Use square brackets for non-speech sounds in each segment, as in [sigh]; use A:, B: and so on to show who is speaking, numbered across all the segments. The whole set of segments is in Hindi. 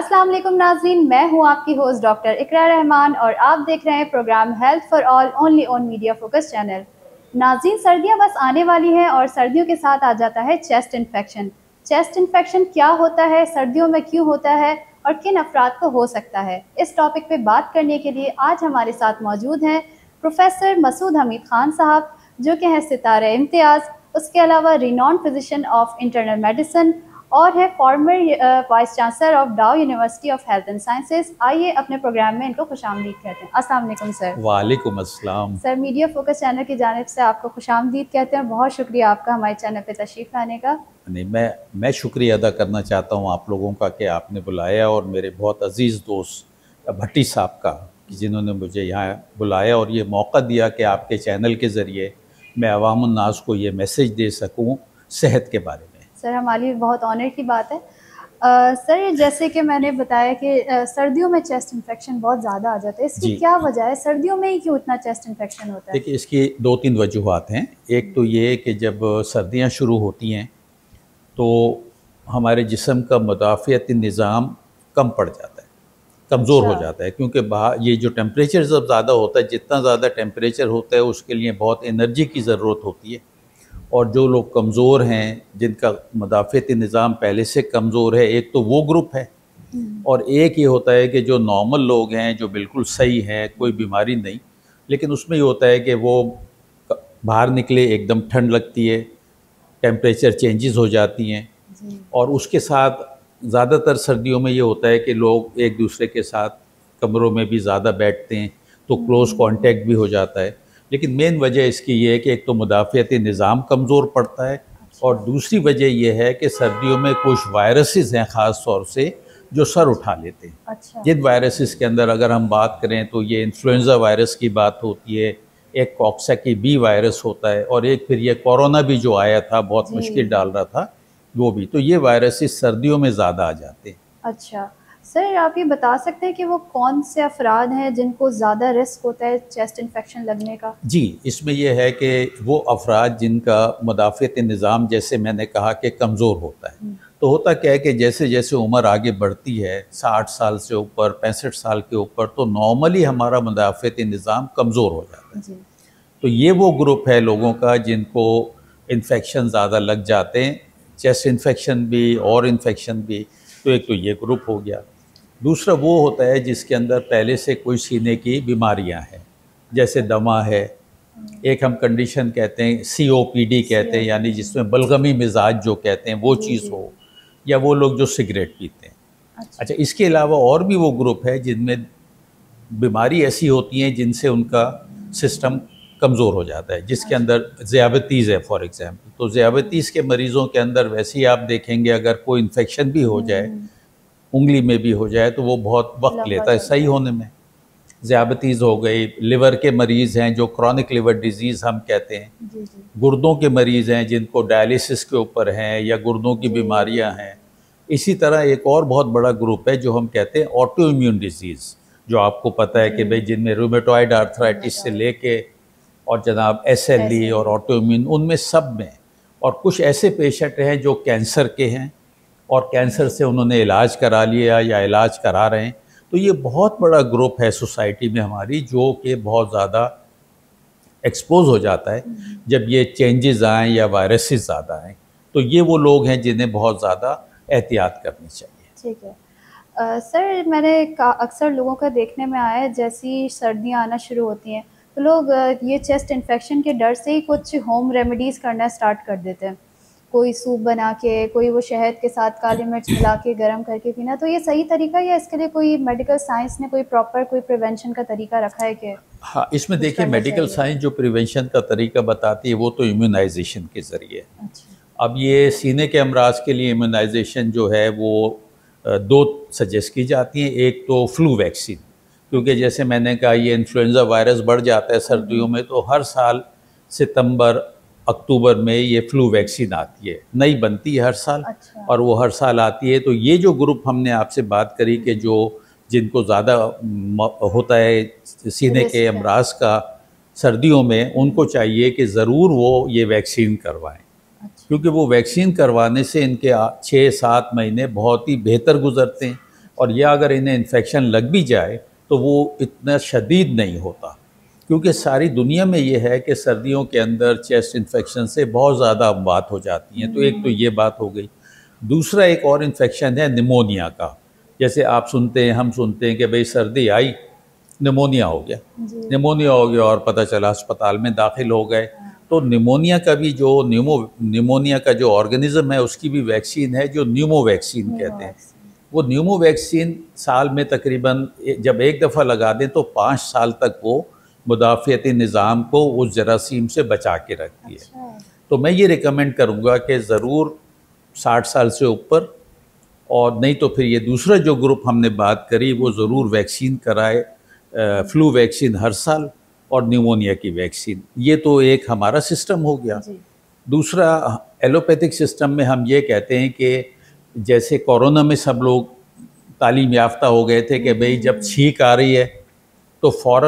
A: अस्सलाम वालेकुम नाजरीन, मैं हूँ आपकी होस्ट डॉक्टर इकरा रहमान और आप देख रहे हैं program health for all only on media focus channel नाजरीन, सर्दियाँ बस आने वाली हैं और सर्दियों के साथ आ जाता है चेस्ट इन्फेक्शन चेस्ट इन्फेक्शन क्या होता है, सर्दियों में क्यों होता है और किन अफराद को हो सकता है? इस टॉपिक पे बात करने के लिए आज हमारे साथ मौजूद हैं प्रोफेसर मसूद हमीद खान साहब, जो कि हैं सितारे इम्तियाज़, उसके अलावा renowned physician of internal medicine और है former vice chancellor of Dow University of Health and Sciences आइए अपने प्रोग्राम में इनको खुश आमदीद कहते हैं। अस्सलाम वालेकुम सर
B: वालेकुम अस्सलाम।
A: सर मीडिया फोकस चैनल की जानब से आपको खुश आमदीद कहते हैं। बहुत शुक्रिया आपका हमारे चैनल पे तशरीफ़ लाने का।
B: नहीं मैं मैं शुक्रिया अदा करना चाहता हूँ आप लोगों का कि आपने बुलाया और मेरे बहुत अज़ीज़ दोस्त भट्टी साहब का जिन्होंने मुझे यहाँ बुलाया और ये मौका दिया कि आपके चैनल के ज़रिए मैं अवामनास को ये मैसेज दे सकूँ सेहत के बारे में।
A: सर हमारे लिए बहुत ऑनर की बात है। आ, सर जैसे कि मैंने बताया कि सर्दियों में चेस्ट इन्फेक्शन बहुत ज़्यादा आ जाता है। इसकी क्या वजह है? सर्दियों में ही क्यों इतना चेस्ट इन्फेक्शन होता है?
B: देखिए इसकी दो तीन वजूहत हैं। एक तो ये कि जब सर्दियाँ शुरू होती हैं तो हमारे जिसम का मुदाफ़ती निज़ाम कम पड़ जाता है कमज़ोर अच्छा। हो जाता है क्योंकि बाहर ये जो टेम्परेचर जब ज़्यादा होता है जितना ज़्यादा टेम्परेचर होता है उसके लिए बहुत एनर्जी की ज़रूरत होती है। और जो लोग कमज़ोर हैं जिनका मदाफ़ती निज़ाम पहले से कमज़ोर है एक तो वो ग्रुप है। हम्म। और एक ये होता है कि जो नॉर्मल लोग हैं जो बिल्कुल सही हैं कोई बीमारी नहीं लेकिन उसमें ये होता है कि वो बाहर निकले एकदम ठंड लगती है टेम्परेचर चेंजेस हो जाती हैं। और उसके साथ ज़्यादातर सर्दियों में ये होता है कि लोग एक दूसरे के साथ कमरों में भी ज़्यादा बैठते हैं तो क्लोज़ कांटेक्ट भी हो जाता है। लेकिन मेन वजह इसकी ये है कि एक तो मुदाफ़ती निज़ाम कमज़ोर पड़ता है और दूसरी वजह यह है कि सर्दियों में कुछ वायरसेस हैं ख़ास तौर से जो सर उठा लेते हैं। अच्छा। जिन वायरसेस के अंदर अगर हम बात करें तो ये इन्फ्लुएंज़ा वायरस की बात होती है एक कॉक्सा की बी वायरस होता है और एक फिर ये कोरोना भी जो आया था बहुत मुश्किल डाल रहा था वो भी। तो ये वायरसेस सर्दियों में ज़्यादा आ जाते हैं।
A: अच्छा। सर आप ये बता सकते हैं कि वो कौन से अफराद हैं जिनको ज़्यादा रिस्क होता है चेस्ट इन्फेक्शन लगने का?
B: जी इसमें यह है कि वो अफराद जिनका मुदाफ़त निज़ाम जैसे मैंने कहा कि कमज़ोर होता है। हम्म। तो होता क्या है कि जैसे जैसे उम्र आगे बढ़ती है साठ साल से ऊपर पैंसठ साल के ऊपर तो नॉर्मली हमारा मुदाफ़त निज़ाम कमज़ोर हो जाता है। तो ये वो ग्रुप है लोगों का जिनको इन्फेक्शन ज़्यादा लग जाते हैं चेस्ट इन्फेक्शन भी और इन्फेक्शन भी। तो एक तो ये ग्रुप हो गया। दूसरा वो होता है जिसके अंदर पहले से कोई सीने की बीमारियाँ हैं जैसे दमा है एक हम कंडीशन कहते हैं सी ओ पी डी कहते हैं यानी जिसमें बलगमी मिजाज जो कहते हैं वो चीज़ हो या वो लोग जो सिगरेट पीते हैं अच्छा।, अच्छा इसके अलावा और भी वो ग्रुप है जिनमें बीमारी ऐसी होती हैं जिनसे उनका सिस्टम कमज़ोर हो जाता है जिसके अच्छा। अंदर ज़्याबतीज़ है फॉर एग्ज़ाम्पल तो ज़्याबतीज़ के मरीज़ों के अंदर वैसे ही आप देखेंगे अगर कोई इन्फेक्शन भी हो जाए हम्म। उंगली में भी हो जाए तो वो बहुत वक्त लेता है। सही होने में। ज़्याबतीज़ हो गई। लिवर के मरीज़ हैं जो क्रॉनिक लिवर डिज़ीज़ हम कहते हैं। गुर्दों के मरीज़ हैं जिनको डायलिसिस के ऊपर हैं या गुर्दों की बीमारियाँ हैं। इसी तरह एक और बहुत बड़ा ग्रुप है जो हम कहते हैं ऑटो इम्यून डिज़ीज़ जो आपको पता है कि भाई जिनमें रूमेटॉइड आर्थराइटिस से लेके और जनाब एस एल ई और ऑटो इम्यून उनमें सब में और कुछ ऐसे पेशेंट हैं जो कैंसर के हैं। और कैंसर से उन्होंने इलाज करा लिया या इलाज करा रहे हैं। तो ये बहुत बड़ा ग्रुप है सोसाइटी में हमारी जो कि बहुत ज़्यादा एक्सपोज हो जाता है जब ये चेंजेस आएँ या वायरसेस ज़्यादा आएँ। तो ये वो लोग हैं जिन्हें बहुत ज़्यादा एहतियात करनी चाहिए।
A: ठीक है। आ, सर मैंने अक्सर लोगों का देखने में आया है जैसी सर्दियाँ आना शुरू होती हैं तो लोग ये चेस्ट इन्फेक्शन के डर से ही कुछ होम रेमेडीज़ करना स्टार्ट कर देते हैं। कोई सूप बना के कोई वो शहद के साथ काली मिर्च मिला के गर्म करके पीना तो ये सही तरीका या इसके लिए कोई मेडिकल साइंस ने कोई प्रॉपर कोई प्रिवेंशन का तरीका रखा है कि
B: हाँ इसमें देखिए मेडिकल साइंस जो प्रिवेंशन का तरीका बताती है वो तो इम्यूनाइजेशन के ज़रिए अच्छा। अब ये सीने के अमराज के लिए इम्यूनाइजेशन जो है वो दो सजेस्ट की जाती हैं। एक तो फ्लू वैक्सीन क्योंकि जैसे मैंने कहा ये इन्फ्लुएंज़ा वायरस बढ़ जाता है सर्दियों में तो हर साल सितंबर अक्टूबर में ये फ्लू वैक्सीन आती है। नई बनती है हर साल अच्छा। और वो हर साल आती है। तो ये जो ग्रुप हमने आपसे बात करी कि जो जिनको ज़्यादा होता है सीने के अमराज का सर्दियों में उनको चाहिए कि ज़रूर वो ये वैक्सीन करवाएँ। अच्छा। क्योंकि वो वैक्सीन करवाने से इनके छः सात महीने बहुत ही बेहतर गुजरते हैं। और यह अगर इन्हें इन्फेक्शन लग भी जाए तो वो इतना शदीद नहीं होता। क्योंकि सारी दुनिया में ये है कि सर्दियों के अंदर चेस्ट इन्फेक्शन से बहुत ज़्यादा बात हो जाती हैं। तो एक तो ये बात हो गई। दूसरा एक और इन्फेक्शन है निमोनिया का। जैसे आप सुनते हैं हम सुनते हैं कि भाई सर्दी आई निमोनिया हो गया। निमोनिया हो गया और पता चला अस्पताल में दाखिल हो गए। तो निमोनिया का भी जो न्यूमो निमोनिया का जो ऑर्गेनिज्म है उसकी भी वैक्सीन है जो न्यूमो वैक्सीन कहते हैं। वो न्यूमो वैक्सीन साल में तकरीबन जब एक दफ़ा लगा दें तो पाँच साल तक वो मुदाफ़ती निज़ाम को उस जरासीम से बचा के रखती है। अच्छा। तो मैं ये रिकमेंड करूँगा कि ज़रूर साठ साल से ऊपर और नहीं तो फिर ये दूसरा जो ग्रुप हमने बात करी वो ज़रूर वैक्सीन कराए फ्लू वैक्सीन हर साल और न्यूमोनिया की वैक्सीन ये तो एक हमारा सिस्टम हो गया। दूसरा एलोपैथिक सिस्टम में हम ये कहते हैं कि जैसे कोरोना में सब लोग तालीम याफ्ता हो गए थे कि भाई जब छींक आ रही है तो फ़ौर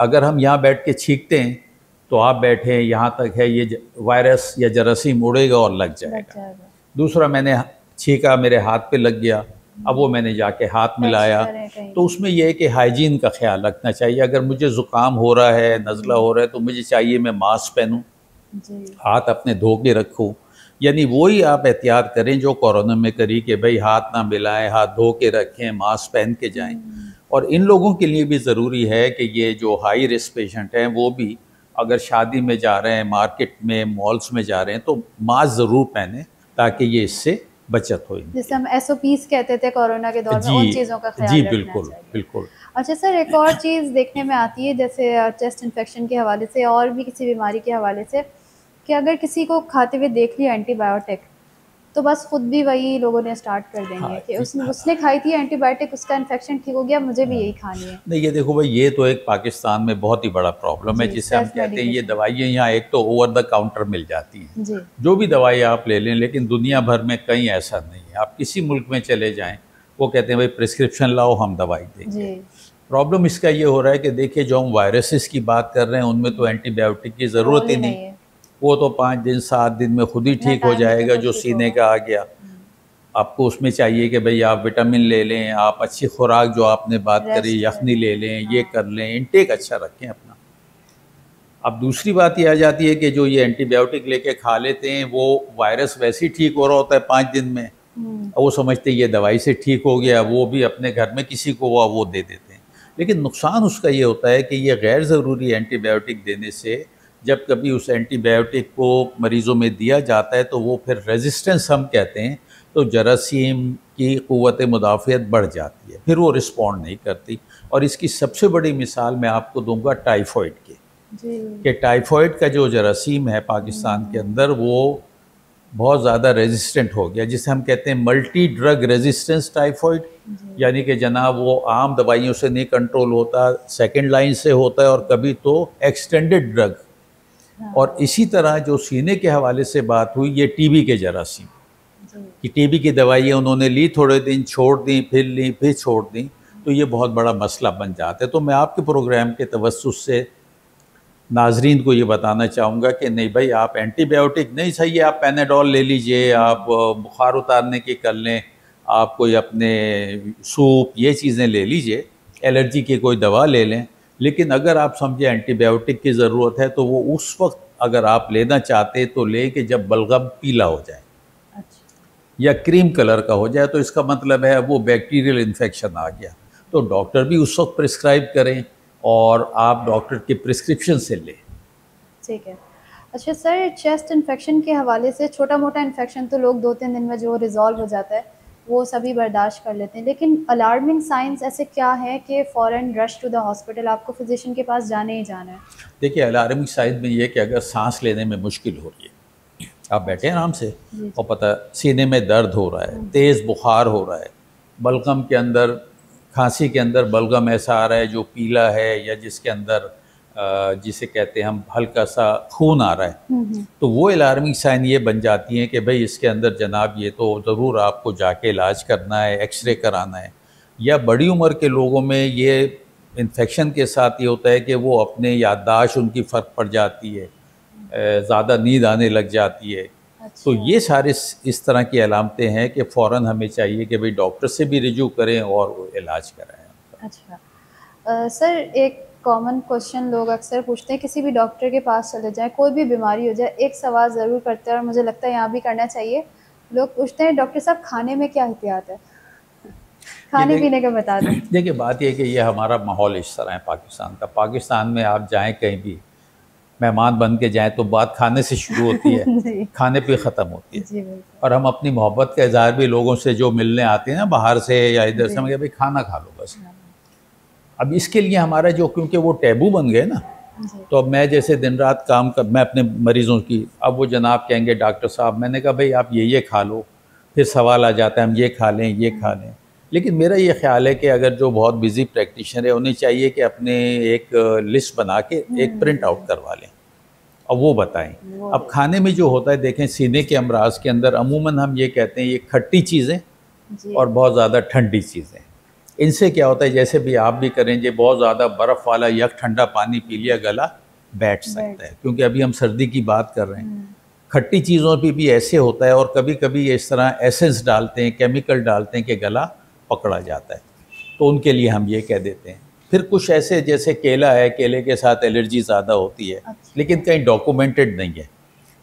B: अगर हम यहाँ बैठ के छींकते हैं तो आप बैठे हैं यहाँ तक है ये वायरस या जरासीम उड़ेगा और लग जाएगा। दूसरा मैंने छींका मेरे हाथ पे लग गया अब वो मैंने जाके हाथ मिलाया। तो उसमें यह है कि हाइजीन का ख्याल रखना चाहिए। अगर मुझे ज़ुकाम हो रहा है नज़ला हो रहा है तो मुझे चाहिए मैं मास्क पहनूँ हाथ अपने धो के रखूँ। यानी वही आप एहतियात करें जो कोरोना में करी कि भाई हाथ ना मिलाएँ हाथ धो के रखें मास्क पहन के जाएँ। हम्म। और इन लोगों के लिए भी ज़रूरी है कि ये जो हाई रिस्क पेशेंट हैं वो भी अगर शादी में जा रहे हैं मार्केट में मॉल्स में जा रहे हैं तो मास्क ज़रूर पहने ताकि ये इससे बचत हो
A: जैसे हम एस कहते थे कोरोना के दौर में उन चीज़ों का ख्याल
B: जी बिल्कुल बिल्कुल।
A: अच्छा सर एक और चीज़ देखने में आती है जैसे चेस्ट इन्फेक्शन के हवाले से और भी किसी बीमारी के हवाले से कि अगर किसी को खाते हुए देख लिया एंटीबायोटिक तो बस खुद भी वही लोगों ने स्टार्ट कर देंगे हाँ, कि उसने उसने खाई थी एंटीबायोटिक उसका इन्फेक्शन ठीक हो गया मुझे भी यही खानी है।
B: नहीं ये देखो भाई ये तो एक पाकिस्तान में बहुत ही बड़ा प्रॉब्लम है जिसे हम कहते हैं ये दवाइयाँ यहाँ एक तो ओवर द काउंटर मिल जाती हैं। जो। भी दवाई आप ले लें लेकिन दुनिया भर में कहीं ऐसा नहीं है। आप किसी मुल्क में चले जाएँ वो कहते हैं भाई प्रिस्क्रिप्शन लाओ हम दवाई देंगे। प्रॉब्लम इसका ये हो रहा है कि देखिए जो हम वायरसेस की बात कर रहे हैं उनमें तो एंटीबायोटिक की ज़रूरत ही नहीं। वो तो पाँच दिन सात दिन में खुद ही ठीक हो जाएगा जो सीने का आ गया। आपको उसमें चाहिए कि भाई आप विटामिन ले लें आप अच्छी खुराक जो आपने बात करी यखनी ले लें ये कर लें इनटेक अच्छा रखें अपना। अब दूसरी बात ये आ जाती है कि जो ये एंटीबायोटिक लेके खा लेते हैं वो वायरस वैसे ही ठीक हो रहा होता है पाँच दिन में। हम्म। वो समझते हैं ये दवाई से ठीक हो गया वो भी अपने घर में किसी को वो वो दे देते हैं। लेकिन नुकसान उसका ये होता है कि ये गैर ज़रूरी एंटीबायोटिक देने से जब कभी उस एंटीबायोटिक को मरीज़ों में दिया जाता है तो वो फिर रेजिस्टेंस हम कहते हैं तो जरासीम की क़वत मुदाफ़त बढ़ जाती है। फिर वो रिस्पॉन्ड नहीं करती। और इसकी सबसे बड़ी मिसाल मैं आपको दूँगा टाइफॉइड की। कि टाइफॉइड का जो जरासीम है पाकिस्तान के अंदर वो बहुत ज़्यादा रेजिस्टेंट हो गया जिसे हम कहते हैं मल्टी ड्रग रेजिस्टेंस टाइफॉइड यानी कि जनाब वो आम दवाइयों से नहीं कंट्रोल होता सेकेंड लाइन से होता है और कभी तो एक्सटेंडेड ड्रग। और इसी तरह जो सीने के हवाले से बात हुई ये टीबी के जरासीम। कि टीबी की दवाइयाँ उन्होंने ली थोड़े दिन छोड़ दी फिर ली फिर छोड़ दी तो ये बहुत बड़ा मसला बन जाता है। तो मैं आपके प्रोग्राम के तवसुस से नाजरीन को ये बताना चाहूँगा कि नहीं भाई आप एंटीबायोटिक नहीं चाहिए आप पैनाडोल ले लीजिए आप बुखार उतारने की कर लें आप कोई अपने सूप ये चीज़ें ले लीजिए एलर्जी की कोई दवा ले लें लेकिन अगर आप समझे एंटीबायोटिक की ज़रूरत है तो वो उस वक्त अगर आप लेना चाहते तो ले कि जब बलगम पीला हो जाए अच्छा। या क्रीम कलर का हो जाए तो इसका मतलब है वो बैक्टीरियल इन्फेक्शन आ गया। तो डॉक्टर भी उस वक्त प्रिस्क्राइब करें और आप डॉक्टर के प्रिस्क्रिप्शन से लें।
A: ठीक है। अच्छा सर चेस्ट इन्फेक्शन के हवाले से छोटा मोटा इन्फेक्शन तो लोग दो तीन दिन में जो रिजॉल्व हो जाता है। वो सभी बर्दाश्त कर लेते हैं लेकिन अलार्मिंग साइंस ऐसे क्या है कि फ़ौरन रश टू द हॉस्पिटल आपको फिजिशियन के पास जाने ही जाना है
B: देखिए अलार्मिंग साइंस में ये कि अगर सांस लेने में मुश्किल हो रही है आप बैठे आराम से और पता सीने में दर्द हो रहा है। तेज़ बुखार हो रहा है बलगम के अंदर खांसी के अंदर बलगम ऐसा आ रहा है जो पीला है या जिसके अंदर जिसे कहते हैं हम हल्का सा खून आ रहा है। हम्म, हम्म। तो वो अलार्मिंग साइन ये बन जाती हैं कि भाई इसके अंदर जनाब ये तो ज़रूर आपको जाके इलाज करना है एक्सरे कराना है। या बड़ी उम्र के लोगों में ये इन्फेक्शन के साथ ये होता है कि वो अपने याददाश्त उनकी फ़र्क पड़ जाती है ज़्यादा नींद आने लग जाती है।
A: अच्छा।
B: तो ये सारे इस तरह की अलामतें हैं कि फ़ौर हमें चाहिए कि भाई डॉक्टर से भी रिजू करें और इलाज कराएँ।
A: अच्छा। आ, सर एक कॉमन क्वेश्चन लोग अक्सर पूछते हैं किसी भी डॉक्टर के पास चले जाएँ कोई भी बीमारी हो जाए एक सवाल ज़रूर करते हैं और मुझे लगता है यहाँ भी करना चाहिए। लोग पूछते हैं डॉक्टर साहब खाने में क्या एहतियात है? खाने पीने का बता दें। [clears throat]
B: देखिए बात यह कि ये हमारा माहौल इस तरह है पाकिस्तान का। पाकिस्तान में आप जाएँ कहीं भी मेहमान बन के जाएँ तो बात खाने से शुरू होती है। [laughs] खाने पे ख़त्म होती है। और हम अपनी मोहब्बत का इजहार भी लोगों से जो मिलने आते हैं ना बाहर से या इधर से हम भाई खाना खा लो बस। हाँ। अब इसके लिए हमारा जो क्योंकि वो टैबू बन गए ना तो अब मैं जैसे दिन रात काम कर मैं अपने मरीज़ों की अब वो जनाब कहेंगे डॉक्टर साहब मैंने कहा भाई आप ये ये खा लो फिर सवाल आ जाता है हम ये खा लें ये खा लें। लेकिन मेरा ये ख्याल है कि अगर जो बहुत बिज़ी प्रैक्टिशनर है उन्हें चाहिए कि अपने एक लिस्ट बना के एक प्रिंट हम्म। आउट करवा लें और वो बताएँ। अब खाने में जो होता है देखें सीने के अमराज के अंदर अमूमन हम ये कहते हैं ये खट्टी चीज़ें और बहुत ज़्यादा ठंडी चीज़ें। इनसे क्या होता है जैसे भी आप भी करें जो बहुत ज़्यादा बर्फ़ वाला यक ठंडा पानी पी लिया गला बैठ सकता है। क्योंकि अभी हम सर्दी की बात कर रहे हैं। हम्म। खट्टी चीज़ों पे भी ऐसे होता है और कभी कभी इस तरह एसेंस डालते हैं केमिकल डालते हैं कि गला पकड़ा जाता है। तो उनके लिए हम ये कह देते हैं। फिर कुछ ऐसे जैसे केला है केले के साथ एलर्जी ज़्यादा होती है अच्छा। लेकिन कहीं डॉक्यूमेंटेड नहीं है।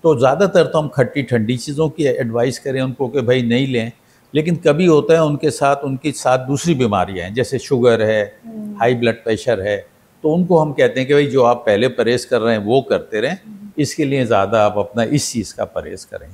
B: तो ज़्यादातर तो हम खट्टी ठंडी चीज़ों की एडवाइस करें उनको कि भाई नहीं लें। लेकिन कभी होता है उनके साथ उनकी साथ दूसरी बीमारियाँ हैं जैसे शुगर है हाई ब्लड प्रेशर है तो उनको हम कहते हैं कि भाई जो आप पहले परहेज़ कर रहे हैं वो करते रहें। हम्म। इसके लिए ज़्यादा आप अपना इस चीज़ का परहेज़ करें।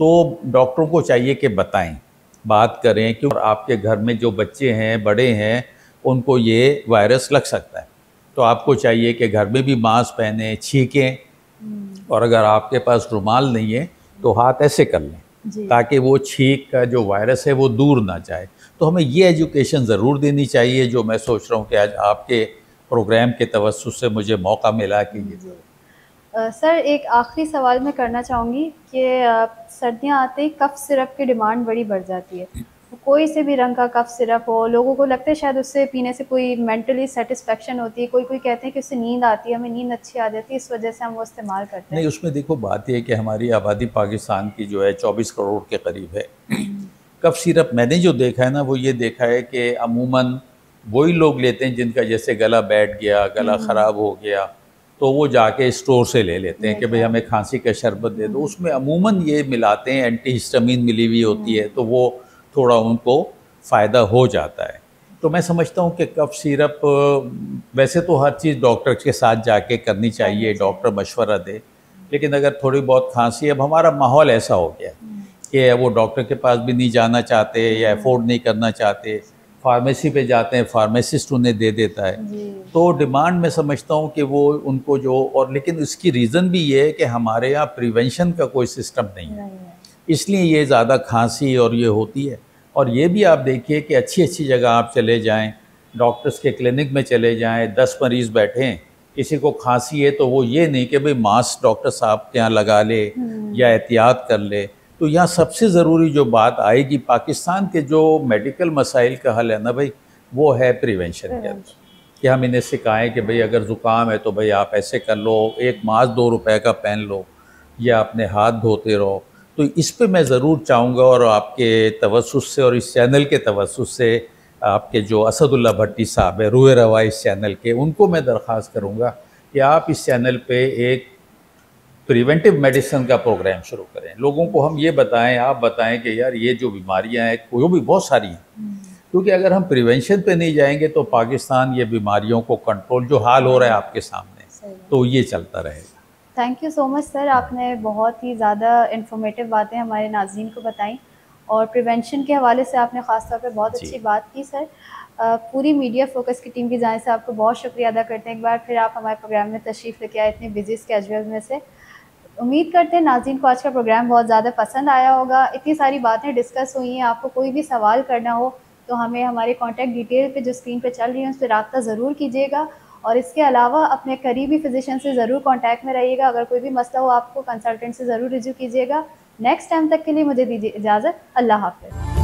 B: तो डॉक्टरों को चाहिए कि बताएँ बात करें कि आपके घर में जो बच्चे हैं बड़े हैं उनको ये वायरस लग सकता है। तो आपको चाहिए कि घर में भी मास्क पहने छीकें। हम्म। और अगर आपके पास रुमाल नहीं है तो हाथ ऐसे कर लें। ताकि वो छीक का जो वायरस है वो दूर ना जाए। तो हमें ये एजुकेशन ज़रूर देनी चाहिए जो मैं सोच रहा हूँ कि आज आपके प्रोग्राम के तवसत से मुझे मौका मिला कि
A: ये सर एक आखिरी सवाल मैं करना चाहूँगी कि सर्दियाँ आते ही कफ सिरप की डिमांड बड़ी बढ़ जाती है। कोई से भी रंग का कफ सिरप हो लोगों को लगता है शायद उससे पीने से कोई मेंटली सेटिस्फेक्शन होती है कोई कोई कहते हैं कि उससे नींद आती है हमें नींद अच्छी आ जाती है इस वजह से हम वो इस्तेमाल करते हैं।
B: नहीं उसमें देखो बात यह है कि हमारी आबादी पाकिस्तान की जो है चौबीस करोड़ के करीब है। [clears throat] कफ सिरप मैंने जो देखा है ना वो ये देखा है कि अमूमन वही लोग लेते हैं जिनका जैसे गला बैठ गया गला हम्म। ख़राब हो गया तो वो जाके स्टोर से ले लेते हैं कि भाई हमें खांसी का शरबत दे दो। हम्म। उसमें अमूमन ये मिलाते हैं एंटी हिस्टामिन मिली हुई होती है तो वो थोड़ा उनको फ़ायदा हो जाता है। तो मैं समझता हूँ कि कफ सिरप वैसे तो हर चीज़ डॉक्टर के साथ जाके करनी चाहिए डॉक्टर मशवरा दे लेकिन अगर थोड़ी बहुत खांसी अब हमारा माहौल ऐसा हो गया कि वो डॉक्टर के पास भी नहीं जाना चाहते या अफोर्ड नहीं करना चाहते फार्मेसी पे जाते हैं फार्मेसिस्ट उन्हें दे देता है। तो डिमांड मैं समझता हूँ कि वो उनको जो और लेकिन उसकी रीज़न भी ये है कि हमारे यहाँ प्रिवेंशन का कोई सिस्टम नहीं है। इसलिए ये ज़्यादा खांसी और ये होती है। और ये भी आप देखिए कि अच्छी अच्छी जगह आप चले जाएँ डॉक्टर्स के क्लिनिक में चले जाएँ दस मरीज़ बैठे किसी को खांसी है तो वो ये नहीं कि भाई मास्क डॉक्टर साहब के यहाँ लगा ले हम्म। या एहतियात कर ले। तो यहाँ सबसे ज़रूरी जो बात आएगी पाकिस्तान के जो मेडिकल मसाइल का हल है ना भाई वो है प्रिवेंशन के अंदर। कि हम इन्हें सिखाएँ कि भाई अगर ज़ुकाम है तो भाई आप ऐसे कर लो एक मास्क दो रुपए का पहन लो या अपने हाथ धोते रहो। तो इस पर मैं ज़रूर चाहूँगा और आपके तवसुस से और इस चैनल के तवसुस से आपके जो असदुल्ला भट्टी साहब है रूए रवा इस चैनल के उनको मैं दरख्वास्त करूँगा कि आप इस चैनल पे एक प्रिवेंटिव मेडिसिन का प्रोग्राम शुरू करें। लोगों को हम ये बताएँ आप बताएँ कि यार ये जो बीमारियाँ हैं वो भी बहुत सारी हैं। क्योंकि अगर हम प्रिवेंशन पे नहीं जाएँगे तो पाकिस्तान ये बीमारियों को कंट्रोल जो हाल हो रहा है आपके सामने तो ये चलता रहेगा।
A: Thank you so much sir आपने बहुत ही ज़्यादा इन्फॉर्मेटिव बातें हमारे नाजीन को बताई और प्रिवेंशन के हवाले से आपने ख़ास तौर पर बहुत अच्छी बात की सर पूरी मीडिया फोकस की टीम की जाने से आपको बहुत शुक्रिया अदा करते हैं। एक बार फिर आप हमारे प्रोग्राम में तशरीफ़ लेके आए इतने बिज़ी स्केजुअल में से। उम्मीद करते हैं नाजीन को आज का प्रोग्राम बहुत ज़्यादा पसंद आया होगा। इतनी सारी बातें डिस्कस हुई हैं। आपको कोई भी सवाल करना हो तो हमें हमारे कॉन्टैक्ट डिटेल पे जो स्क्रीन पे चल रही है उस पर रबता ज़रूर कीजिएगा। और इसके अलावा अपने करीबी फिजिशियन से ज़रूर कांटेक्ट में रहिएगा। अगर कोई भी मसला हो, आपको कंसल्टेंट से ज़रूर रिज्यू कीजिएगा। नेक्स्ट टाइम तक के लिए मुझे दीजिए इजाज़त। अल्लाह हाफिज़।